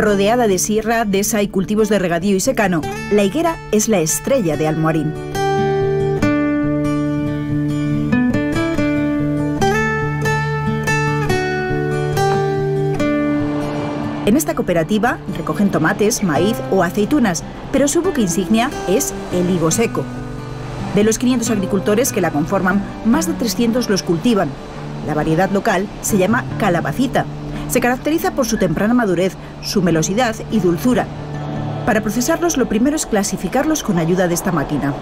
Rodeada de sierra, dehesa y cultivos de regadío y secano, la higuera es la estrella de Almoarín. En esta cooperativa recogen tomates, maíz o aceitunas, pero su buque insignia es el higo seco. De los 500 agricultores que la conforman, más de 300 los cultivan. La variedad local se llama calabacita. Se caracteriza por su temprana madurez, su melosidad y dulzura. Para procesarlos, lo primero es clasificarlos con ayuda de esta máquina.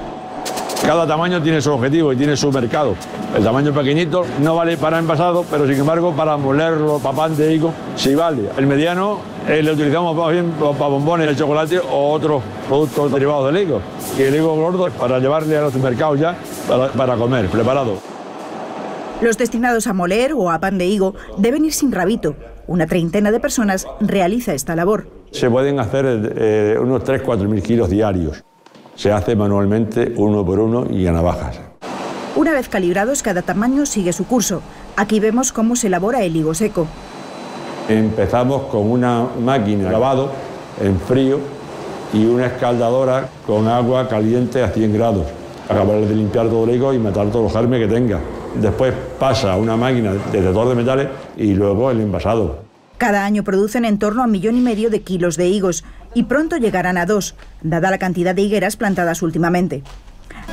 Cada tamaño tiene su objetivo y tiene su mercado. El tamaño pequeñito no vale para envasado, pero sin embargo para molerlo, para pan de higo, sí vale. El mediano eh, le utilizamos más bien para bombones, el chocolate o otros productos derivados del higo. Y el higo gordo para llevarle a los mercados ya para, para comer, preparado. Los destinados a moler o a pan de higo deben ir sin rabito. Una treintena de personas realiza esta labor. Se pueden hacer eh, unos 3-4 mil kilos diarios. Se hace manualmente uno por uno y a navajas. Una vez calibrados, cada tamaño sigue su curso. Aquí vemos cómo se elabora el higo seco. Empezamos con una máquina de lavado en frío y una escaldadora con agua caliente a 100 grados. Acabar de limpiar todo el higo y matar todos los germes que tenga. Después pasa a una máquina de detector de metales y luego el envasado. Cada año producen en torno a un millón y medio de kilos de higos y pronto llegarán a dos, dada la cantidad de higueras plantadas últimamente.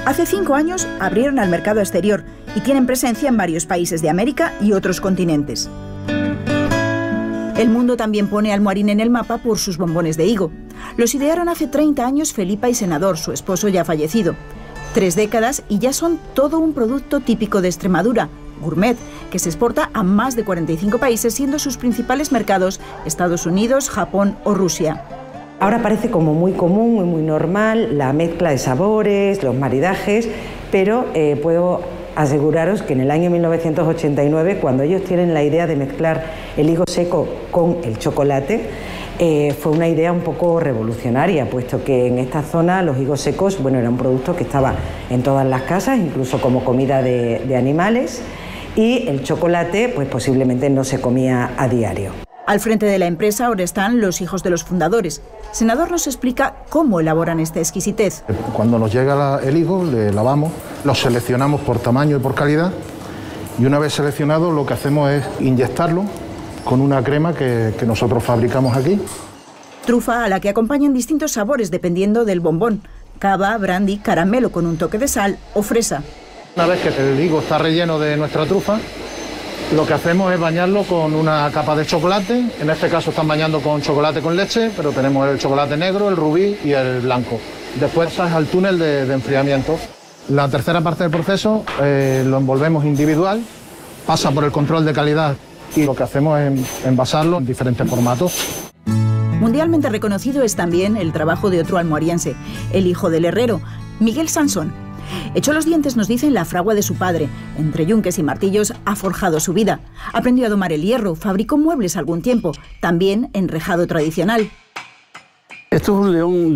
Hace cinco años abrieron al mercado exterior y tienen presencia en varios países de América y otros continentes. El mundo también pone al Moarín en el mapa por sus bombones de higo. Los idearon hace 30 años Felipa y Senador, su esposo ya fallecido. Tres décadas y ya son todo un producto típico de Extremadura, gourmet, que se exporta a más de 45 países, siendo sus principales mercados Estados Unidos, Japón o Rusia. Ahora parece como muy común, muy, muy normal la mezcla de sabores, los maridajes, pero eh, puedo aseguraros que en el año 1989, cuando ellos tienen la idea de mezclar el higo seco con el chocolate, eh, fue una idea un poco revolucionaria, puesto que en esta zona los higos secos, bueno, era un producto que estaba en todas las casas, incluso como comida de, de animales, y el chocolate, pues posiblemente no se comía a diario. Al frente de la empresa ahora están los hijos de los fundadores. Senador nos explica cómo elaboran esta exquisitez. Cuando nos llega la- el higo, le lavamos, lo seleccionamos por tamaño y por calidad y una vez seleccionado lo que hacemos es inyectarlo con una crema que, que nosotros fabricamos aquí. Trufa a la que acompañan distintos sabores dependiendo del bombón. Cava, brandy, caramelo con un toque de sal o fresa. Una vez que el higo está relleno de nuestra trufa, lo que hacemos es bañarlo con una capa de chocolate. En este caso están bañando con chocolate con leche, pero tenemos el chocolate negro, el rubí y el blanco. Después pasa al túnel de, de enfriamiento. La tercera parte del proceso eh, lo envolvemos individual, pasa por el control de calidad y lo que hacemos es envasarlo en diferentes formatos. Mundialmente reconocido es también el trabajo de otro almohariense, el hijo del herrero, Miguel Sansón. Echó los dientes, nos dice, en la fragua de su padre. Entre yunques y martillos ha forjado su vida. Aprendió a domar el hierro, fabricó muebles algún tiempo, también enrejado tradicional. Esto es un-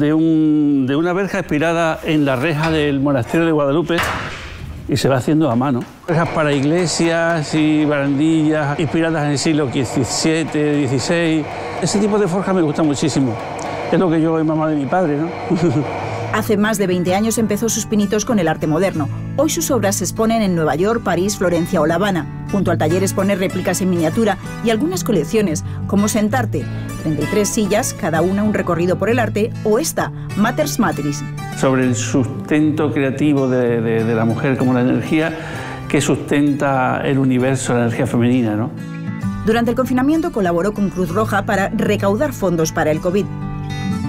de una verja inspirada en la reja del monasterio de Guadalupe y se va haciendo a mano. Rejas para iglesias y barandillas inspiradas en el siglo XVII, XVI. Ese tipo de forja me gusta muchísimo. Es lo que yo he mamado de mi padre, ¿no? Hace más de 20 años empezó sus pinitos con el arte moderno. Hoy sus obras se exponen en Nueva York, París, Florencia o La Habana. Junto al taller expone réplicas en miniatura y algunas colecciones, como Sentarte, 33 sillas, cada una un recorrido por el arte, o esta, Matters Matris, Sobre el sustento creativo de, de- de la mujer como la energía que sustenta el universo, la energía femenina, ¿no? Durante el confinamiento colaboró con Cruz Roja para recaudar fondos para el COVID.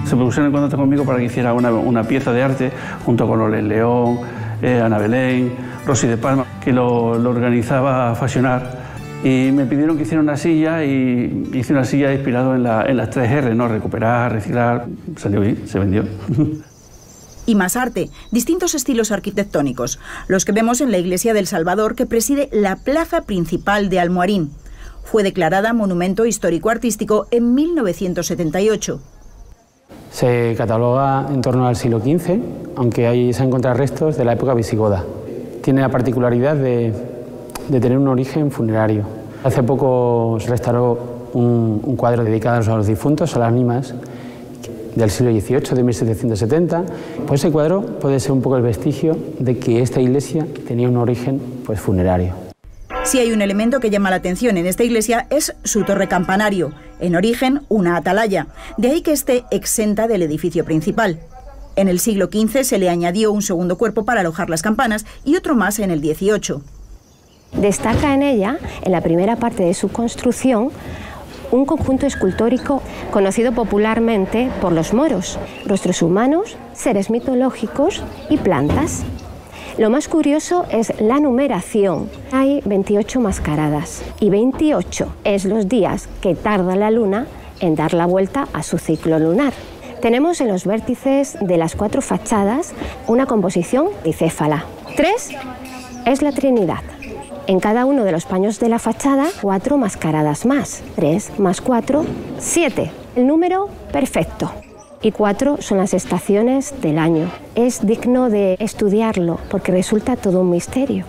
Se pusieron en contacto conmigo para que hiciera una, una pieza de arte junto con Loles León, eh, Ana Belén, Rosy de Palma, que lo, lo organizaba Fashionar. Y me pidieron que hiciera una silla y hice una silla inspirado en, la- en las 3R, ¿no? Recuperar, reciclar, salió bien, se vendió. Y más arte, distintos estilos arquitectónicos, los que vemos en la iglesia del Salvador que preside la plaza principal de Almoarín. Fue declarada Monumento Histórico-Artístico en 1978. Se cataloga en torno al siglo XV, aunque ahí se encuentran restos de la época visigoda. Tiene la particularidad de, de tener un origen funerario. Hace poco se restauró un, un cuadro dedicado a los difuntos, a las ánimas del siglo XVIII, de 1770. Pues ese cuadro puede ser un poco el vestigio de que esta iglesia tenía un origen pues, funerario. Si hay un elemento que llama la atención en esta iglesia es su torre campanario, en origen una atalaya, de ahí que esté exenta del edificio principal. En el siglo XV se le añadió un segundo cuerpo para alojar las campanas y otro más en el XVIII. Destaca en ella, en la primera parte de su construcción, un conjunto escultórico conocido popularmente por los moros, rostros humanos, seres mitológicos y plantas. Lo más curioso es la numeración. Hay 28 mascaradas y 28 es los días que tarda la luna en dar la vuelta a su ciclo lunar. Tenemos en los vértices de las cuatro fachadas una composición bicéfala. Tres es la Trinidad. En cada uno de los paños de la fachada, cuatro mascaradas más. Tres más cuatro, siete. El número perfecto. Y cuatro son las estaciones del año. Es digno de estudiarlo porque resulta todo un misterio.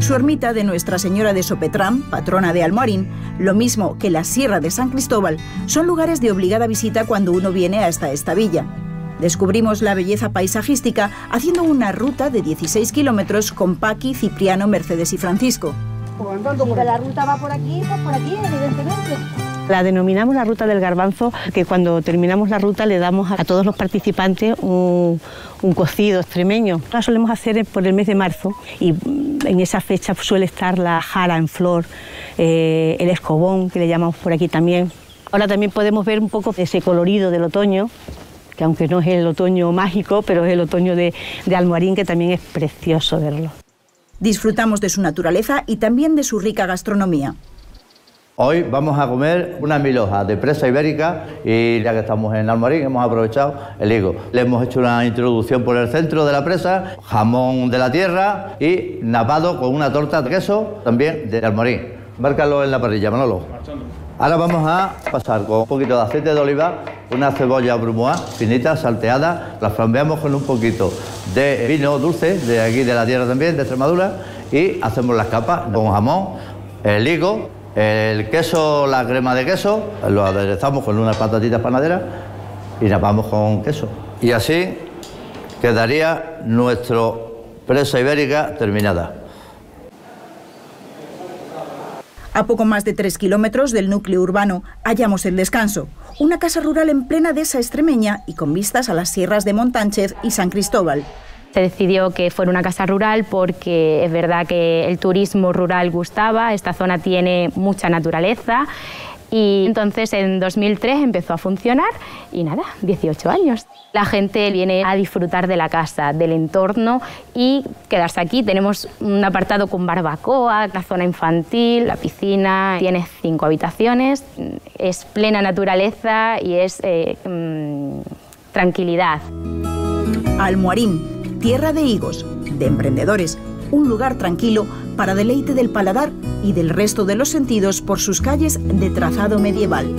Su ermita de Nuestra Señora de Sopetrán, patrona de Almorín, lo mismo que la Sierra de San Cristóbal, son lugares de obligada visita cuando uno viene hasta esta villa. Descubrimos la belleza paisajística haciendo una ruta de 16 kilómetros con Paqui, Cipriano, Mercedes y Francisco. la ruta va por aquí, pues por aquí, evidentemente. La denominamos la ruta del garbanzo, que cuando terminamos la ruta le damos a todos los participantes un, cocido extremeño. La solemos hacer por el mes de marzo y en esa fecha suele estar la jara en flor, eh, el escobón, que le llamamos por aquí también. Ahora también podemos ver un poco ese colorido del otoño, que aunque no es el otoño mágico, pero es el otoño de, de que también es precioso verlo. Disfrutamos de su naturaleza y también de su rica gastronomía. Hoy vamos a comer una miloja de presa ibérica y ya que estamos en Almorín hemos aprovechado el higo. Le hemos hecho una introducción por el centro de la presa, jamón de la tierra y napado con una torta de queso también de Almorín. Márcalo en la parrilla, Manolo. Ahora vamos a pasar con un poquito de aceite de oliva, una cebolla brumoise finita, salteada, la flambeamos con un poquito de vino dulce, de aquí de la tierra también, de Extremadura, y hacemos las capas con jamón, el higo, el queso, la crema de queso, lo aderezamos con unas patatitas panaderas y napamos con queso. Y así quedaría nuestro presa ibérica terminada. A poco más de tres kilómetros del núcleo urbano hallamos el descanso, una casa rural en plena dehesa extremeña y con vistas a las sierras de Montánchez y San Cristóbal. Se decidió que fuera una casa rural porque es verdad que el turismo rural gustaba, esta zona tiene mucha naturaleza y entonces en 2003 empezó a funcionar y nada, 18 años. La gente viene a disfrutar de la casa, del entorno y quedarse aquí. Tenemos un apartado con barbacoa, la zona infantil, la piscina, tiene cinco habitaciones, es plena naturaleza y es eh, mm, tranquilidad. Almoarín tierra de higos, de emprendedores, un lugar tranquilo para deleite del paladar y del resto de los sentidos por sus calles de trazado medieval.